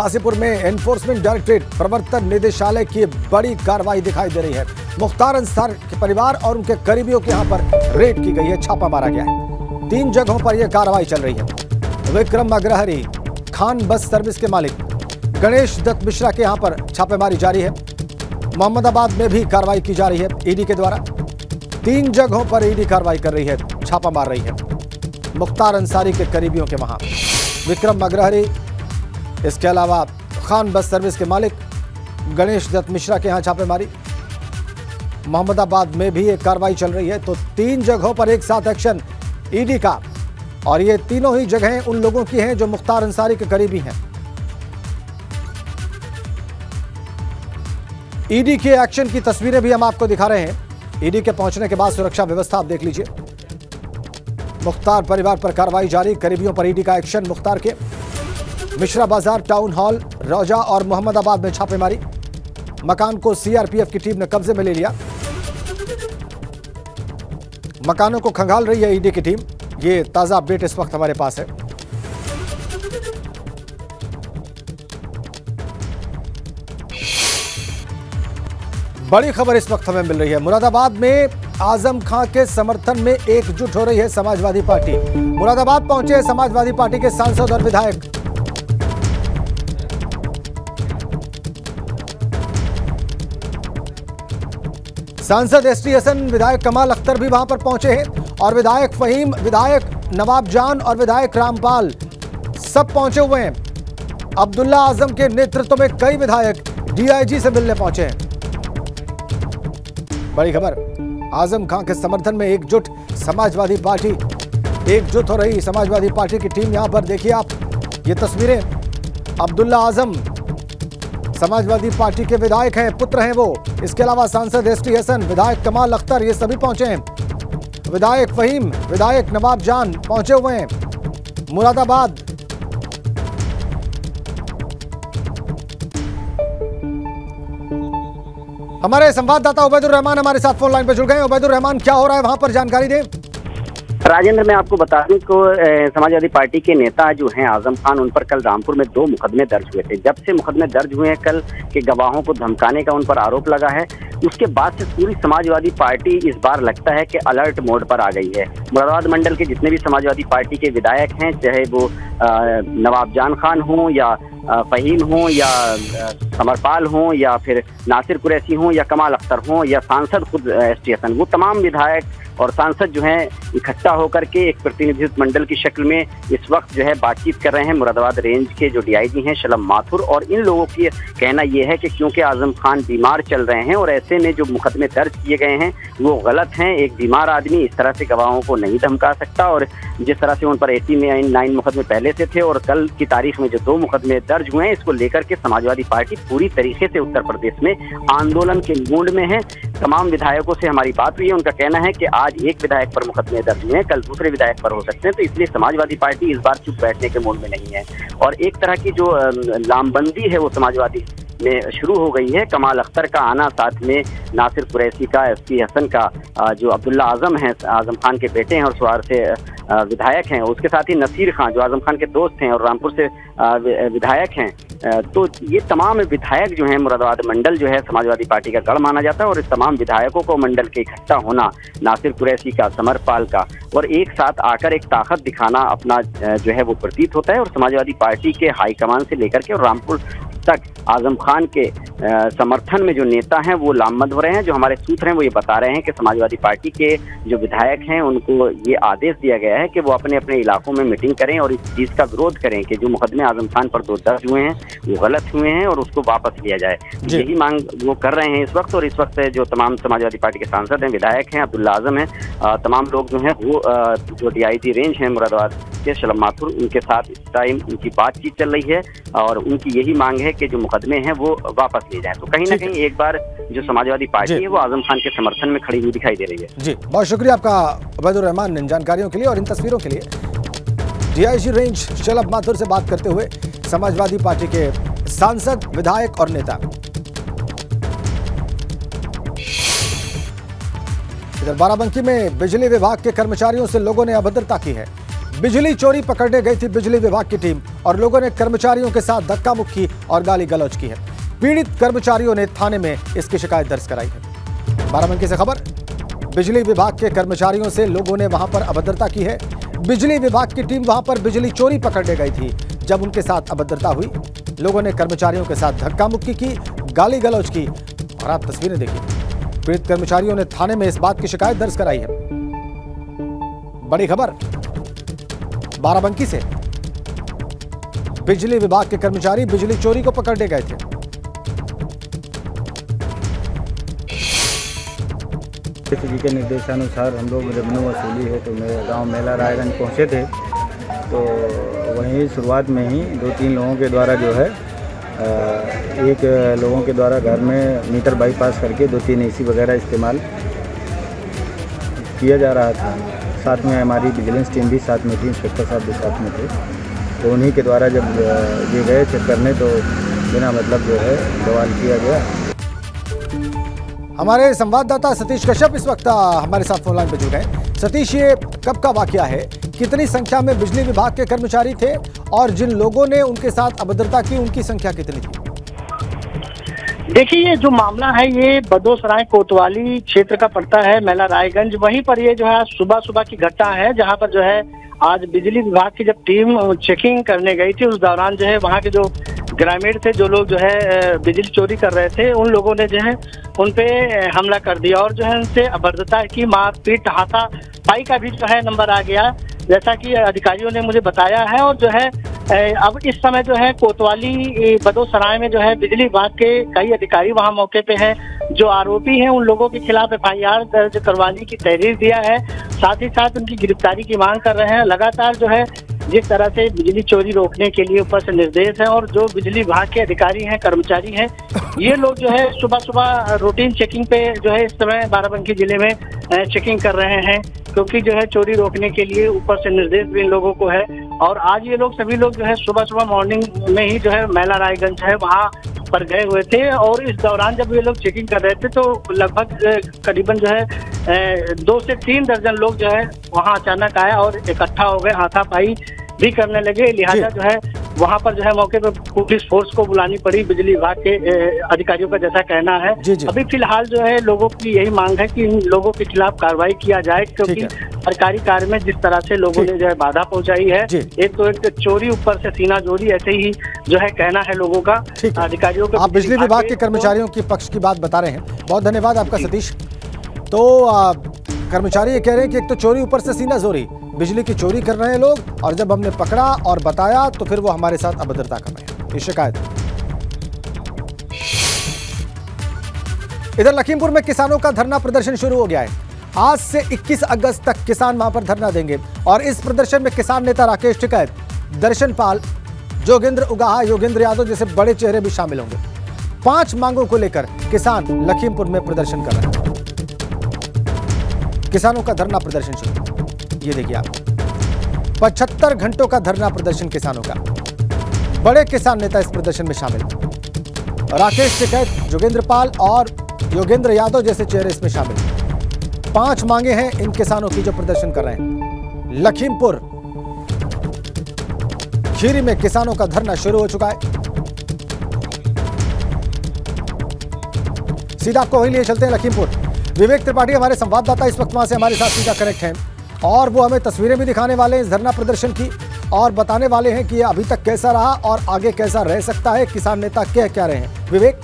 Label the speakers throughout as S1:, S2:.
S1: गाजीपुर में enforcement directorate प्रवर्तन निदेशालय की बड़ी कार्रवाई दिखाई दे रही है। मुख्तार अंसार के परिवार और उनके करीबियों के यहाँ पर रेड की गई है, छापा मारा गया है। तीन जगहों पर यह कार्रवाई चल रही है। विक्रम अग्रहरी, खान बस सर्विस के मालिक, गणेश दत्त मिश्रा के यहाँ पर छापेमारी जारी है। मोहम्मदाबाद में भी कार्रवाई की जा रही है ईडी के द्वारा। तीन जगहों पर ईडी कार्रवाई कर रही है, छापा मार रही है। मुख्तार अंसारी के करीबियों के वहाँ। विक्रम अग्रहरी इसके अलावा खान बस सर्विस के मालिक गणेश दत्त मिश्रा के यहाँ छापेमारी। मोहम्मदाबाद में भी एक कार्रवाई चल रही है तो तीन जगहों पर एक साथ एक्शन, ईडी का। और ये तीनों ही जगहें उन लोगों की हैं जो मुख्तार अंसारी के करीबी हैं। ईडी के एक्शन की तस्वीरें भी हम आपको दिखा रहे हैं। ईडी के पहुँचने के बाद सुरक्षा व्यवस्था आप देख लीजिए। मुख्तार परिवार पर कार्रवाई जारी, करीबियों पर ईडी का एक्शन मुख्तार के। मिश्रा बाज़ार, टाउन हॉल, रौजा और मोहम्मदाबाद में छापेमारी। मकान को सीआरपीएफ की टीम ने कब्जे में ले लिया। मकानों को खंगाल रही है ईडी की टीम। ये ताज़ा अपडेट इस वक्त हमारे पास है। बड़ी खबर इस वक्त हमें मिल रही है। मुरादाबाद में आज़म खां के समर्थन में एकजुट हो रही है समाजवादी पार्टी। मुरादाबाद पहुँचे समाजवादी पार्टी के सांसद और विधायक। सांसद एस टी हसन, विधायक कमाल अख्तर भी वहाँ पर पहुँचे हैं और विधायक फहीम, विधायक नवाब जान और विधायक रामपाल सब पहुँचे हुए हैं। अब्दुल्ला आज़म के नेतृत्व में कई विधायक डीआईजी से मिलने पहुँचे हैं। बड़ी खबर, आज़म खान के समर्थन में एकजुट समाजवादी पार्टी, एकजुट हो रही समाजवादी पार्टी की टीम यहाँ पर, देखिए आप, ये तस्वीरें। अब्दुल्ला आज़म समाजवादी पार्टी के विधायक हैं, पुत्र हैं वो। इसके अलावा सांसद एस टी हसन, विधायक कमाल अख्तर, ये सभी पहुँचे हैं। विधायक फहीम, विधायक नवाब जान पहुँचे हुए हैं। मुरादाबाद। हमारे संवाददाता उबैदुर रहमान हमारे साथ फ़ोन लाइन पर जुड़ गए उबैदुर रहमान, क्या हो रहा है? वहाँ पर जानकारी दें।
S2: राजेंद्र, मैं आपको बता दूँ को समाजवादी पार्टी के नेता जो हैं, आज़म खान, उन पर कल रामपुर में दो मुकदमे दर्ज हुए थे। जब से मुकदमे दर्ज हुए हैं, कल के गवाहों को धमकाने का उन पर आरोप लगा है। उसके बाद से पूरी समाजवादी पार्टी इस बार लगता है कि अलर्ट मोड पर आ गई है। मुरादाबाद मंडल के जितने भी समाजवादी पार्टी के विधायक हैं, चाहे वो नवाब जान खान हों या फ़हीम हों या समरपाल हों या फिर नासिर कुरैसी हों या कमाल अख्तर हों या सांसद खुद एस टी हसन, वो तमाम विधायक और सांसद जो हैं, इकट्ठा होकर के एक प्रतिनिधित्व मंडल की शक्ल में इस वक्त जो है बातचीत कर रहे हैं मुरादाबाद रेंज के जो डीआईजी हैं, शलम माथुर। और इन लोगों की कहना यह है कि क्योंकि आज़म खान बीमार चल रहे हैं और ऐसे में जो मुकदमे दर्ज किए गए हैं, वो गलत हैं। एक बीमार आदमी इस तरह से गवाहों को नहीं धमका सकता और जिस तरह से उन पर एटी में नाइन मुकदमे पहले से थे और कल की तारीख में जो दो मुकदमे दर्ज हुए हैं, इसको लेकर के समाजवादी पार्टी पूरी तरीके से उत्तर प्रदेश में आंदोलन के मूड में है। तमाम विधायकों से हमारी बात हुई है, उनका कहना है कि आज एक विधायक पर मुकदमे दर्ज हुए हैं, कल दूसरे विधायक पर हो सकते हैं तो इसलिए समाजवादी पार्टी इस बार चुप बैठने के मूड में नहीं है। और एक तरह की जो लामबंदी है वो समाजवादी में शुरू हो गई है। कमाल अख्तर का आना साथ में नासिर कुरैसी का एस पी हसन का जो अब्दुल्ला आज़म है, आज़म खान के बेटे हैं और सुहार से विधायक हैं। उसके साथ ही नसीर खान, जो आज़म खान के दोस्त हैं और रामपुर से विधायक हैं। तो ये तमाम विधायक जो हैं, मुरादाबाद मंडल जो है, समाजवादी पार्टी का गढ़ माना जाता है और इस तमाम विधायकों को मंडल के इकट्ठा होना, नासिर कुरैसी का समरपाल का और एक साथ आकर एक ताकत दिखाना अपना जो है, वो प्रतीत होता है और समाजवादी पार्टी के हाईकमान से लेकर के और रामपुर तक आज़म खान के समर्थन में जो नेता हैं वो लामबंद हो रहे हैं जो हमारे सूत्र हैं वो ये बता रहे हैं कि समाजवादी पार्टी के जो विधायक हैं उनको ये आदेश दिया गया है कि वो अपने अपने इलाकों में मीटिंग करें और इस चीज़ का विरोध करें कि जो मुकदमे आज़म खान पर दो दर्ज हुए हैं वो गलत हुए हैं और उसको वापस लिया जाए। यही मांग वो कर रहे हैं इस वक्त और इस वक्त जो तमाम समाजवादी पार्टी के सांसद हैं विधायक हैं अब्दुल्ला आज़म हैं तमाम लोग जो हैं वो जो डीआईटी रेंज है मुरादाबाद के शलम माथुर उनके साथ इस टाइम उनकी बातचीत चल रही है और उनकी यही मांग है कि जो मुकदमे हैं वो वापस लिए जाए। तो कहीं ना कहीं एक बार जो समाजवादी पार्टी है वो आज़म खान के समर्थन में खड़ी हुई दिखाई दे रही है।
S1: जी। बहुत शुक्रिया आपका अबैदुर रहमान इन जानकारियों के लिए और इन तस्वीरों के लिए। डीआईजी रेंज शलभ माथुर से बात करते हुए समाजवादी पार्टी के सांसद विधायक और नेता। इधर बाराबंकी में बिजली विभाग के कर्मचारियों से लोगों ने अभद्रता की है। बिजली चोरी पकड़ने गई थी बिजली विभाग की टीम और लोगों ने कर्मचारियों के साथ धक्का मुक्की और गाली गलौज की है। पीड़ित कर्मचारियों ने थाने में इसकी शिकायत दर्ज कराई है। बाराबंकी से खबर, बिजली विभाग के कर्मचारियों से लोगों ने वहाँ पर अभद्रता की है। बिजली विभाग की टीम वहाँ पर बिजली चोरी पकड़ने गई थी, जब उनके साथ अभद्रता हुई। लोगों ने कर्मचारियों के साथ धक्का मुक्की की, गाली गलौज की और आप तस्वीरें देखिए पीड़ित कर्मचारियों ने थाने में इस बात की शिकायत दर्ज कराई है। बड़ी खबर, बाराबंकी से। बिजली विभाग के कर्मचारी बिजली चोरी को पकड़ने गए थे।
S3: जी के निर्देशानुसार हम लोग रेवेन्यू वसूली है तो मेरे गाँव मेला रायगंज पहुँचे थे। तो वहीं शुरुआत में ही दो तीन लोगों के द्वारा जो है एक लोगों के द्वारा घर में मीटर बाईपास करके दो तीन एसी वगैरह इस्तेमाल किया जा रहा था। साथ में हमारी विजिलेंस टीम भी साथ में थी इंस्पेक्टर साहब भी साथ में थे। तो उन्हीं के द्वारा जब ये गए चेक करने तो बिना मतलब जो है, सवाल किया गया।
S1: हमारे संवाददाता सतीश कश्यप इस वक्त हमारे साथ फ़ोन लाइन पे जुड़ गए सतीश, ये कब का वाक्य है? कितनी संख्या में बिजली विभाग के कर्मचारी थे और जिन लोगों ने उनके साथ अभद्रता की, उनकी संख्या कितनी थी?
S4: देखिए, ये जो मामला है, ये बदोसराय कोतवाली क्षेत्र का पड़ता है, मेला रायगंज। वहीं पर ये जो है सुबह सुबह की घटना है, जहाँ पर जो है, आज बिजली विभाग की जब टीम चेकिंग करने गई थी, उस दौरान जो है, वहाँ के जो ग्रामीण से जो लोग जो है बिजली चोरी कर रहे थे, उन लोगों ने जो है, उन पे हमला कर दिया और जो है, उनसे अभद्रता की मारपीट हाथा पाई का भी जो है नंबर आ गया। जैसा कि अधिकारियों ने मुझे बताया है और जो है अब इस समय जो है, कोतवाली बदोसराय में जो है, बिजली विभाग के कई अधिकारी वहाँ मौके पे हैं। जो आरोपी हैं, उन लोगों के खिलाफ एफआईआर दर्ज करवाने की तहरीर दिया है। साथ ही साथ उनकी गिरफ्तारी की मांग कर रहे हैं। लगातार जो है जिस तरह से बिजली चोरी रोकने के लिए ऊपर से निर्देश है और जो बिजली विभाग के अधिकारी हैं, कर्मचारी हैं, ये लोग जो है सुबह सुबह रूटीन चेकिंग पे जो है इस समय बाराबंकी ज़िले में चेकिंग कर रहे हैं। क्योंकि जो है चोरी रोकने के लिए ऊपर से निर्देश भी इन लोगों को है। और आज ये लोग सभी लोग जो है सुबह सुबह मॉर्निंग में ही जो है मैला रायगंज है, वहाँ पर गए हुए थे और इस दौरान जब ये लोग चेकिंग कर रहे थे तो लगभग करीबन जो है दो से तीन दर्जन लोग जो है वहाँ अचानक आए और इकट्ठा हो गए, हाथापाई भी करने लगे। लिहाजा जो। है वहाँ पर जो है मौके पर पुलिस फोर्स को बुलानी पड़ी। बिजली विभाग के अधिकारियों का जैसा कहना है। जी जी। अभी फ़िलहाल जो है लोगों की यही मांग है कि इन लोगों के खिलाफ कार्रवाई किया जाए क्योंकि सरकारी कार्य में जिस तरह से लोगों ने जो है बाधा पहुंचाई है एक तो एक चोरी ऊपर से सीना जोरी ऐसे ही जो है कहना है लोगों का अधिकारियों
S1: का आप बिजली विभाग के कर्मचारियों की पक्ष की बात बता रहे हैं। बहुत धन्यवाद आपका सतीश। तो कर्मचारी ये कह रहे हैं कि एक तो चोरी ऊपर से सीना जोरी बिजली की चोरी कर रहे हैं लोग, और जब हमने पकड़ा और बताया तो फिर वो हमारे साथ अभद्रता कर रहे हैं। ये शिकायत इधर लखीमपुर में किसानों का धरना प्रदर्शन शुरू हो गया है। आज से 21 अगस्त तक किसान वहाँ पर धरना देंगे, और इस प्रदर्शन में किसान नेता राकेश टिकैत, दर्शन पाल, जोगेंद्र उगाहा, योगेंद्र यादव जैसे बड़े चेहरे भी शामिल होंगे। पाँच मांगों को लेकर किसान लखीमपुर में प्रदर्शन कर रहे हैं। किसानों का धरना प्रदर्शन शुरू। ये देखिए आप। पचहत्तर घंटों का धरना प्रदर्शन किसानों का। बड़े किसान नेता इस प्रदर्शन में शामिल। राकेश टिकैत जोगेंद्र पाल और योगेंद्र यादव जैसे चेहरे इसमें शामिल। पाँच मांगे हैं इन किसानों की जो प्रदर्शन कर रहे हैं। लखीमपुर। खीरी में किसानों का धरना शुरू हो चुका है। सीधा आपको लिए चलते हैं लखीमपुर। विवेक त्रिपाठी हमारे संवाददाता इस वक्त वहाँ से हमारे साथ सीधा कनेक्ट हैं। और वो हमें तस्वीरें भी दिखाने वाले हैं धरना प्रदर्शन की, और बताने वाले हैं कि ये अभी तक कैसा रहा और आगे कैसा रह सकता है, किसान नेता कह क्या रहे हैं। विवेक?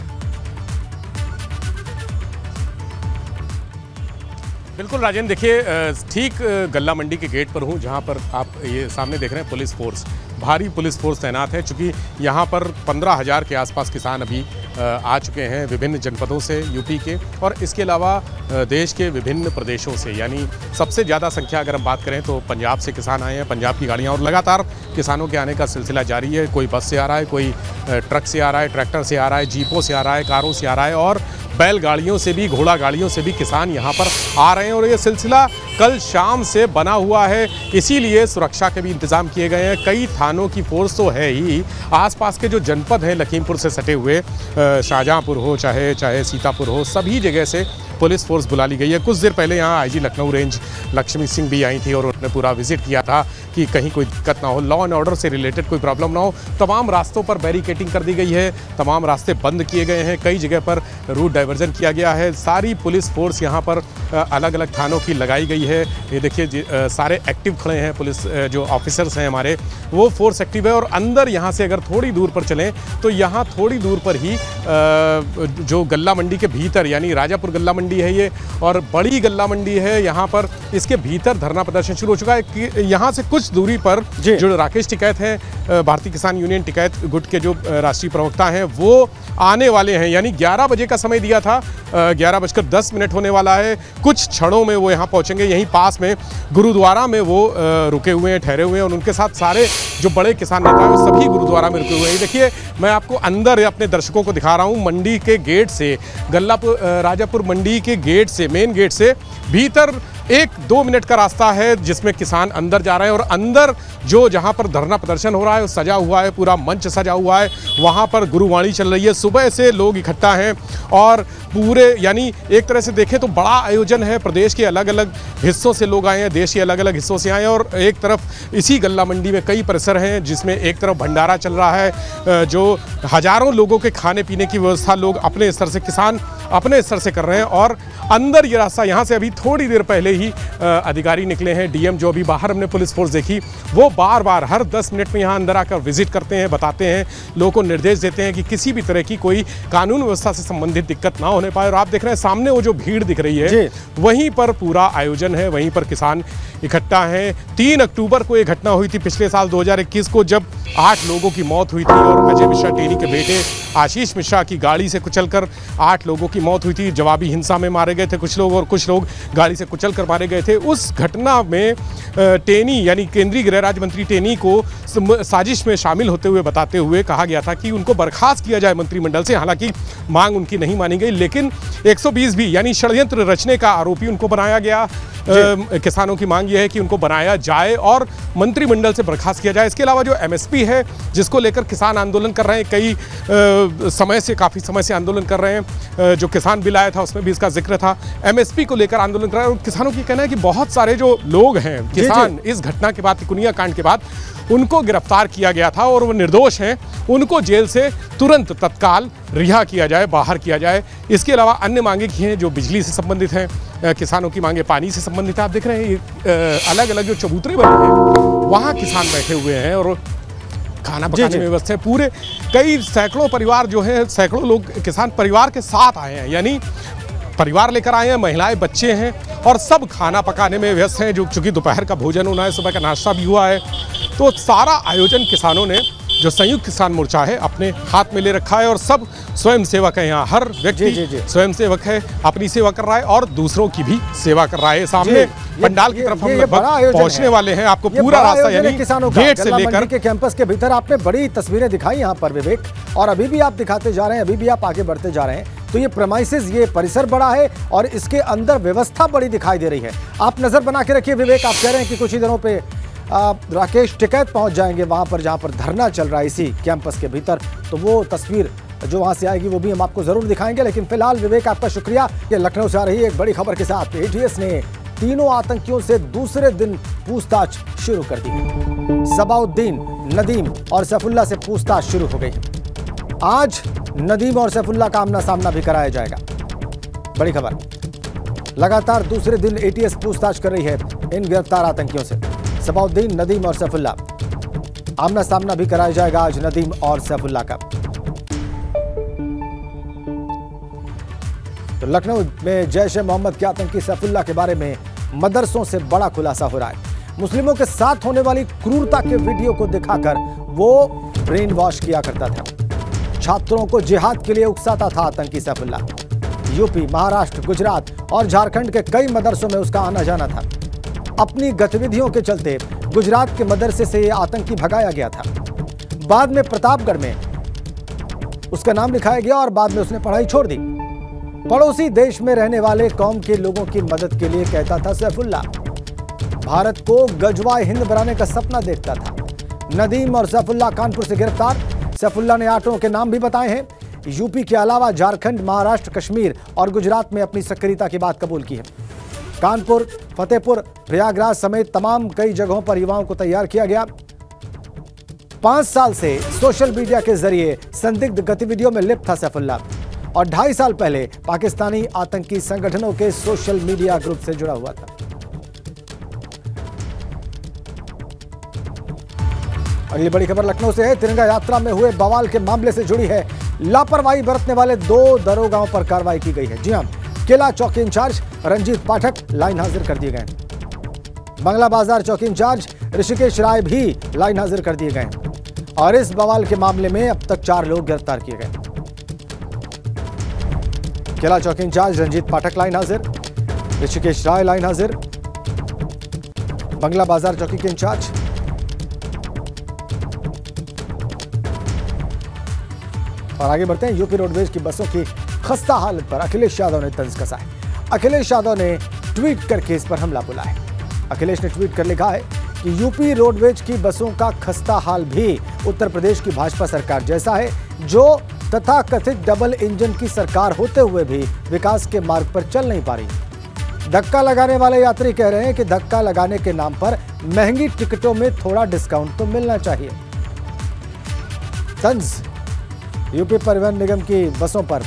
S5: बिल्कुल राजेंद्र, देखिए ठीक गल्ला मंडी के गेट पर हूँ, जहाँ पर आप ये सामने देख रहे हैं, पुलिस फोर्स। भारी पुलिस फोर्स तैनात है, चूँकि यहाँ पर पंद्रह हज़ार के आसपास किसान अभी आ चुके हैं विभिन्न जनपदों से, यूपी के, और इसके अलावा देश के विभिन्न प्रदेशों से। यानी सबसे ज़्यादा संख्या अगर हम बात करें तो पंजाब से किसान आए हैं, पंजाब की गाड़ियाँ, और लगातार किसानों के आने का सिलसिला जारी है। कोई बस से आ रहा है, कोई ट्रक से आ रहा है, ट्रैक्टर से आ रहा है, जीपों से आ रहा है, कारों से आ रहा है, और बैलगाड़ियों से भी घोड़ा गाड़ियों से भी किसान यहाँ पर आ रहे हैं और ये सिलसिला कल शाम से बना हुआ है। इसीलिए सुरक्षा के भी इंतज़ाम किए गए हैं। कई थानों की फोर्स तो है ही। आसपास के जो जनपद हैं, लखीमपुर से सटे हुए शाहजहाँपुर हो, चाहे चाहे सीतापुर हो, सभी जगह से पुलिस फोर्स बुला ली गई है। कुछ देर पहले यहाँ आईजी लखनऊ रेंज लक्ष्मी सिंह भी आई थी और उन्होंने पूरा विज़िट किया था कि कहीं कोई दिक्कत ना हो। लॉ एंड ऑर्डर से रिलेटेड कोई प्रॉब्लम ना हो। तमाम रास्तों पर बैरिकेटिंग कर दी गई है। तमाम रास्ते बंद किए गए हैं। कई जगह पर रूट डाइवर्जन किया गया है। सारी पुलिस फोर्स यहाँ पर अलग अलग थानों की लगाई गई है। ये देखिए सारे एक्टिव खड़े हैं पुलिस जो ऑफिसर्स हैं हमारे वो फोर्स एक्टिव है और अंदर यहाँ से अगर थोड़ी दूर पर चलें तो यहाँ थोड़ी दूर पर ही जो गल्ला मंडी के भीतर यानी राजापुर गल्ला मंडी है ये और बड़ी गल्ला मंडी है यहाँ पर इसके भीतर धरना प्रदर्शन शुरू हो चुका है। कि यहाँ से कुछ दूरी पर
S1: जो।
S5: राकेश टिकैत हैं भारतीय किसान यूनियन टिकैत गुट के जो राष्ट्रीय प्रवक्ता हैं वो आने वाले हैं यानी 11 बजे का समय दिया था। ग्यारह बजकर दस मिनट होने वाला है। कुछ क्षणों में वो यहाँ पहुँचेंगे, यहीं पास में, गुरुद्वारा में वो रुके हुए हैं, ठहरे हुए हैं और उनके साथ सारे जो बड़े किसान नेता हैं सभी गुरुद्वारा में रुके हुए हैं। देखिए, मैं आपको अंदर अपने दर्शकों को दिखा रहा हूँ, मंडी के गेट से, गल्लापुर राजापुर मंडी के गेट से, मेन गेट से, भीतर एक दो मिनट का रास्ता है जिसमें किसान अंदर जा रहे हैं और अंदर जो जहाँ पर धरना प्रदर्शन हो रहा है सजा हुआ है, पूरा मंच सजा हुआ है। वहाँ पर गुरुवाणी चल रही है। सुबह से लोग इकट्ठा हैं और पूरे, यानी एक तरह से देखें तो बड़ा आयोजन है। प्रदेश के अलग अलग हिस्सों से लोग आए हैं, देश के अलग अलग हिस्सों से आए हैं और एक तरफ़ इसी गल्ला मंडी में कई परिसर हैं जिसमें एक तरफ़ भंडारा चल रहा है। जो हज़ारों लोगों के खाने पीने की व्यवस्था, लोग अपने स्तर से किसान अपने स्तर से कर रहे हैं और अंदर ये रास्ता यहाँ से अभी थोड़ी देर पहले ही अधिकारी निकले हैं डीएम जो अभी बाहर हमने पुलिस फोर्स देखी वो बार बार हर 10 मिनट में यहाँ अंदर आकर विज़िट करते हैं बताते हैं लोगों को निर्देश देते हैं कि किसी भी तरह की कोई कानून व्यवस्था से संबंधित दिक्कत ना होने पाए। और आप देख रहे हैं सामने वो जो भीड़ दिख रही है वहीं पर पूरा आयोजन है वहीं पर किसान इकट्ठा हैं। तीन अक्टूबर को ये घटना हुई थी पिछले साल 2021 को जब आठ लोगों की मौत हुई थी और अजय मिश्रा टेनी के बेटे आशीष मिश्रा की गाड़ी से कुचलकर आठ लोगों की मौत हुई थी जवाबी हिंसा में मारे गए थे कुछ लोग और कुछ लोग गाड़ी से कुचल कर मारे गए थे। उस घटना में टेनी यानी केंद्रीय गृह राज्य मंत्री टेनी को साजिश में शामिल होते हुए बताते हुए कहा गया था कि उनको बर्खास्त किया जाए मंत्रिमंडल से। हालाँकि मांग उनकी नहीं मानी गई लेकिन 120 भी यानी षड्यंत्र रचने का आरोपी उनको बनाया गया। अ, किसानों की मांग यह है कि उनको बनाया जाए और मंत्रिमंडल से बर्खास्त किया जाए। इसके अलावा जो एमएसपी है जिसको लेकर किसान आंदोलन कर रहे हैं कई समय से काफ़ी समय से आंदोलन कर रहे हैं अ, जो किसान बिल आया था उसमें भी इसका ज़िक्र था। एमएसपी को लेकर आंदोलन कर रहे हैं और किसानों की कहना है कि बहुत सारे जो लोग हैं
S1: जी।
S5: किसान इस घटना के बाद तिकुनिया कांड के बाद उनको गिरफ़्तार किया गया था और वो निर्दोष हैं। उनको जेल से तुरंत तत्काल रिहा किया जाए बाहर किया जाए। इसके अलावा अन्य मांगे की हैं जो बिजली से संबंधित हैं किसानों की मांगे पानी से संबंधित है। आप देख रहे हैं अलग अलग जो चबूतरे बने हैं वहाँ किसान बैठे हुए हैं और खाना पकाने में व्यवस्था है। पूरे कई सैकड़ों परिवार जो है सैकड़ों लोग किसान परिवार के साथ आए हैं। यानी परिवार लेकर आए हैं महिलाएँ बच्चे हैं और सब खाना पकाने में व्यस्त हैं। जो चूँकि दोपहर का भोजन होना है सुबह का नाश्ता भी हुआ है। तो सारा आयोजन किसानों ने जो संयुक्त किसान मोर्चा है अपने हाथ में ले रखा है और सब स्वयं सेवक है यहाँ। हर व्यक्ति। स्वयं सेवक है अपनी सेवा कर रहा है और दूसरों की भी सेवा कर रहा है। सामने पंडाल की तरफ़ हम लगभग पहुँचने वाले हैं। आपको पूरा रास्ता यानी
S1: किसानों का।
S5: गेट से लेकर
S1: के कैंपस के भीतर आपने बड़ी तस्वीरें दिखाई यहाँ पर विवेक। और अभी भी आप दिखाते जा रहे हैं अभी भी आप आगे बढ़ते जा रहे हैं। तो ये प्रमाइसिस ये परिसर बड़ा है और इसके अंदर व्यवस्था बड़ी दिखाई दे रही है। आप नज़र बना के रखिए विवेक। आप कह रहे हैं कि कुछ ही दिनों पे राकेश टिकैत पहुँच जाएँगे वहाँ पर जहाँ पर धरना चल रहा है इसी कैंपस के भीतर। तो वो तस्वीर जो वहाँ से आएगी वो भी हम आपको ज़रूर दिखाएँगे, लेकिन फ़िलहाल विवेक आपका शुक्रिया। ये लखनऊ से आ रही एक बड़ी खबर के साथ। एटीएस ने तीनों आतंकियों से दूसरे दिन पूछताछ शुरू कर दी। सबाउद्दीन, नदीम और सैफुल्ला से पूछताछ शुरू हो गई। आज नदीम और सैफुल्ला का आमना सामना भी कराया जाएगा। बड़ी खबर। लगातार दूसरे दिन एटीएस पूछताछ कर रही है इन गिरफ़्तार आतंकियों से। सबाउद्दीन, नदीम और सैफुल्ला। आमना सामना भी कराया जाएगा आज नदीम और सैफुल्ला का। तो लखनऊ में जैश ए मोहम्मद के आतंकी सैफुल्ला के बारे में मदरसों से बड़ा खुलासा हो रहा है। मुस्लिमों के साथ होने वाली क्रूरता के वीडियो को दिखाकर वो ब्रेन वॉश किया करता था। छात्रों को जिहाद के लिए उकसाता था आतंकी सैफुल्ला। यूपी, महाराष्ट्र, गुजरात और झारखंड के कई मदरसों में उसका आना जाना था। अपनी गतिविधियों के चलते गुजरात के मदरसे से ये आतंकी भगाया गया था। बाद में प्रतापगढ़ में उसका नाम लिखाया गया और बाद में उसने पढ़ाई छोड़ दी। पड़ोसी देश में रहने वाले कौम के लोगों की मदद के लिए कहता था सैफुल्ला। भारत को गजवा हिंद बनाने का सपना देखता था। नदीम और सैफुल्ला कानपुर से गिरफ़्तार। सैफुल्ला ने आठों के नाम भी बताए हैं। यूपी के अलावा झारखंड, महाराष्ट्र, कश्मीर और गुजरात में अपनी सक्रियता की बात कबूल की है। कानपुर, फतेहपुर, प्रयागराज समेत तमाम कई जगहों पर युवाओं को तैयार किया गया। पाँच साल से सोशल मीडिया के ज़रिए संदिग्ध गतिविधियों में लिप्त था सैफुल्ला और ढाई साल पहले पाकिस्तानी आतंकी संगठनों के सोशल मीडिया ग्रुप से जुड़ा हुआ था। अगली बड़ी खबर लखनऊ से है। तिरंगा यात्रा में हुए बवाल के मामले से जुड़ी है। लापरवाही बरतने वाले दो दरोगाओं पर कार्रवाई की गई है। जी हाँ। किला चौकी इंचार्ज रंजीत पाठक लाइन हाजिर कर दिए गए। बंगला बाज़ार चौकी इंचार्ज ऋषिकेश राय भी लाइन हाजिर कर दिए गए। और इस बवाल के मामले में अब तक चार लोग गिरफ़्तार किए गए। किला चौकी इंचार्ज रंजीत पाठक लाइन हाजिर, ऋषिकेश राय लाइन हाजिर। बंगला बाज़ार चौकी के इंचार्ज। और आगे बढ़ते हैं, यूपी रोडवेज़ की बसों की खस्ता हालत पर अखिलेश यादव ने तंज कसा है। अखिलेश यादव ने ट्वीट करके इस पर हमला बोला है। अखिलेश ने ट्वीट कर लिखा है कि यूपी रोडवेज़ की बसों का खस्ता हाल भी उत्तर प्रदेश की भाजपा सरकार जैसा है, जो तथा कथित डबल इंजन की सरकार होते हुए भी विकास के मार्ग पर चल नहीं पा रही। धक्का लगाने वाले यात्री कह रहे हैं कि धक्का लगाने के नाम पर महँगी टिकटों में थोड़ा डिस्काउंट तो मिलना चाहिए। तंज, यूपी परिवहन निगम की बसों पर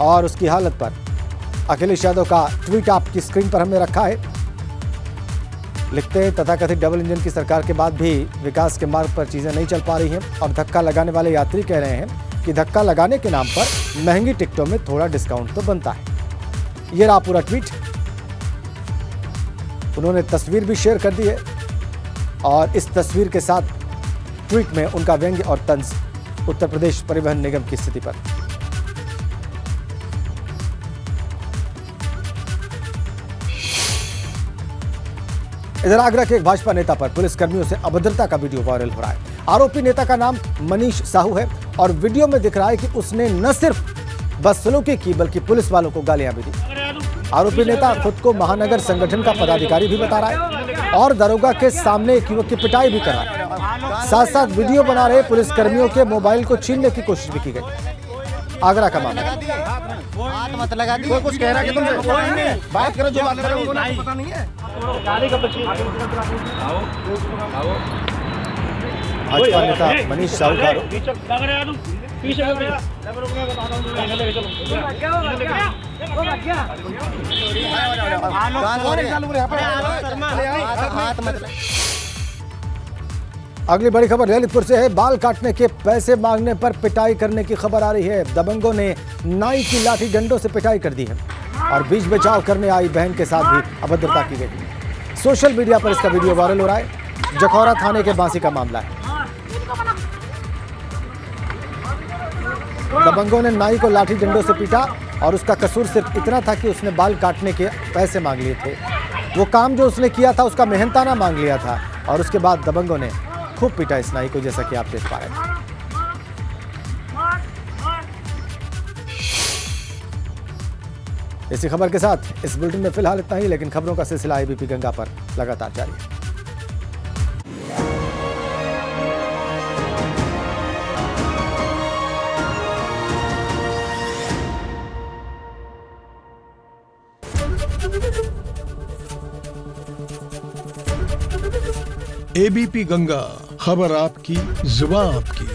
S1: और उसकी हालत पर। अखिलेश यादव का ट्वीट आपकी स्क्रीन पर हमने रखा है। लिखते हैं, तथाकथित डबल इंजन की सरकार के बाद भी विकास के मार्ग पर चीज़ें नहीं चल पा रही हैं। और धक्का लगाने वाले यात्री कह रहे हैं कि धक्का लगाने के नाम पर महँगी टिकटों में थोड़ा डिस्काउंट तो बनता है। ये रहा पूरा ट्वीट उन्होंने तस्वीर भी शेयर कर दी है और इस तस्वीर के साथ ट्वीट में उनका व्यंग्य और तंज उत्तर प्रदेश परिवहन निगम की स्थिति पर। इधर आगरा के एक भाजपा नेता पर पुलिस कर्मियों से अभद्रता का वीडियो वायरल हो रहा है। आरोपी नेता का नाम मनीष साहू है और वीडियो में दिख रहा है कि उसने न सिर्फ़ बदसलूकी की बल्कि पुलिस वालों को गालियाँ भी दी। आरोपी नेता खुद को महानगर संगठन का पदाधिकारी भी बता रहा है और दरोगा के सामने एक युवक की पिटाई भी कर रहा है। साथ साथ वीडियो बना रहे पुलिस कर्मियों के मोबाइल को छीनने की कोशिश भी की गई। आगरा का मामला।
S6: हाथ मत लगा दी कोई कुछ कह रहा है कि तुम बात करो जो बात करो पता नहीं है।
S1: भाजपा नेता मनीष साहू का आरोप
S6: हाथ मत लगा।
S1: अगली बड़ी खबर, ललितपुर से है, बाल काटने के पैसे मांगने पर पिटाई करने की खबर आ रही है। दबंगों ने नाई की लाठी डंडों से पिटाई कर दी है और बीच बचाव करने आई बहन के साथ भी अभद्रता की गई सोशल मीडिया पर इसका वीडियो वायरल हो रहा है। जखौरा थाने के बांसी का मामला है। दबंगों ने नाई को लाठी डंडों से पीटा और उसका कसूर सिर्फ़ इतना था कि उसने बाल काटने के पैसे मांग लिए थे। वो काम जो उसने किया था, उसका मेहनताना मांग लिया था और उसके बाद दबंगों ने खूब पीटा इस नाई को, जैसा कि आप देख पा रहे हैं। इसी खबर के साथ, इस बुलेटिन में फ़िलहाल इतना ही, लेकिन खबरों का सिलसिला एबीपी गंगा पर लगातार जारी है।
S7: एबीपी गंगा। खबर आपकी जुबा आपकी।